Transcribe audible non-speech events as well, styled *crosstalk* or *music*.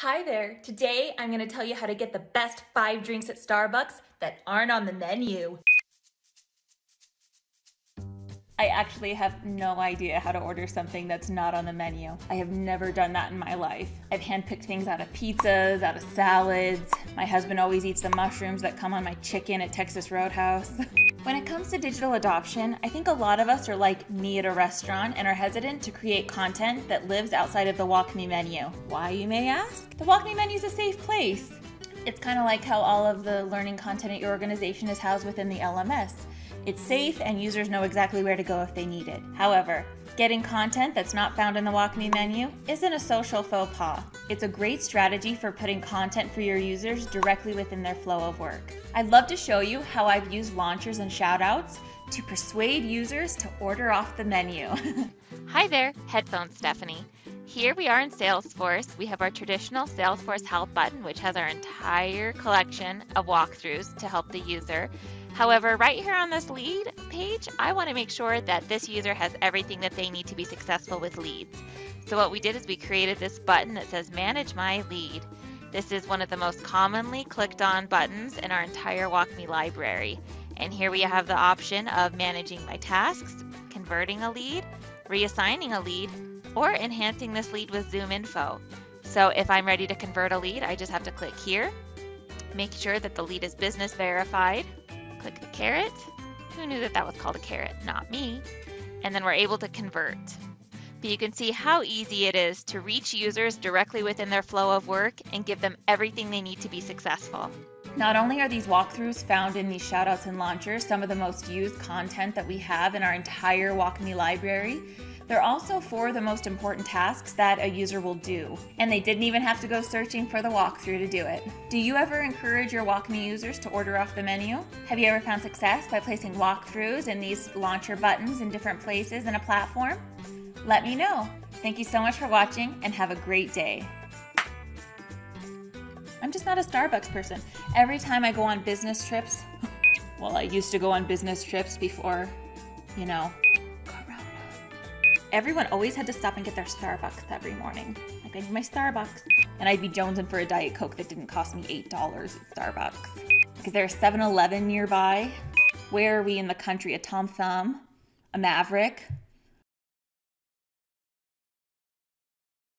Hi there. Today I'm going to tell you how to get the best five drinks at Starbucks that aren't on the menu. I actually have no idea how to order something that's not on the menu. I have never done that in my life. I've handpicked things out of pizzas, out of salads. My husband always eats the mushrooms that come on my chicken at Texas Roadhouse. *laughs* when it comes to digital adoption, I think a lot of us are like me at a restaurant and are hesitant to create content that lives outside of the WalkMe menu. Why, you may ask? The WalkMe menu is a safe place. It's kind of like how all of the learning content at your organization is housed within the LMS. It's safe and users know exactly where to go if they need it. However, getting content that's not found in the WalkMe menu isn't a social faux pas. It's a great strategy for putting content for your users directly within their flow of work. I'd love to show you how I've used launchers and shoutouts to persuade users to order off the menu. *laughs* Hi there, Headphones Steffaney. Here we are in Salesforce. We have our traditional Salesforce Help button, which has our entire collection of walkthroughs to help the user. However, right here on this lead page, I want to make sure that this user has everything that they need to be successful with leads. So what we did is we created this button that says Manage My Lead. This is one of the most commonly clicked on buttons in our entire WalkMe library. And here we have the option of managing my tasks, converting a lead, reassigning a lead, or enhancing this lead with ZoomInfo. So if I'm ready to convert a lead, I just have to click here, make sure that the lead is business verified, click the carrot. Who knew that that was called a carrot? Not me. And then we're able to convert. But you can see how easy it is to reach users directly within their flow of work and give them everything they need to be successful. Not only are these walkthroughs found in these shoutouts and launchers some of the most used content that we have in our entire WalkMe library, they're also for the most important tasks that a user will do, and they didn't even have to go searching for the walkthrough to do it. Do you ever encourage your WalkMe users to order off the menu? Have you ever found success by placing walkthroughs and these launcher buttons in different places in a platform? Let me know. Thank you so much for watching and have a great day. I'm just not a Starbucks person. Every time I go on business trips, *laughs* well, I used to go on business trips before, you know, everyone always had to stop and get their Starbucks every morning. Like I need my Starbucks. And I'd be jonesing for a Diet Coke that didn't cost me $8 at Starbucks. Because there's 7-Eleven nearby. Where are we in the country? A Tom Thumb? A Maverick?